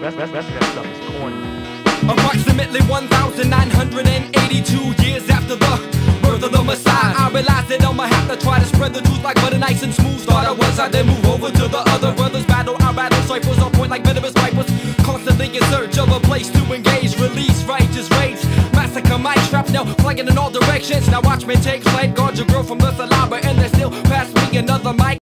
rest, rest, rest that stuff is corny. Approximately 1,982 years after the birth of the Messiah, I realized that I'ma have to try to spread the truth like butter nice and smooth. Thought I was, I then move over to the other brothers. Battle, I battle cyphers on point like venomous vipers. Constantly in search of a place to engage, release righteous rage. Massacre my trap now, flagging in all directions. Now watch me take flight, guard your girl from the saliva, and they still pass me another mic.